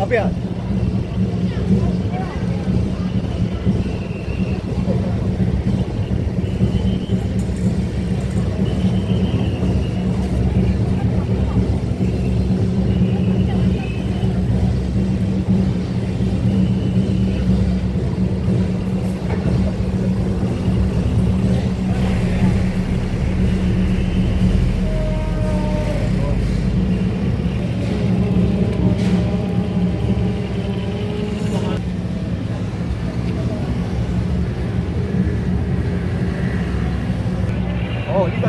अभ्यास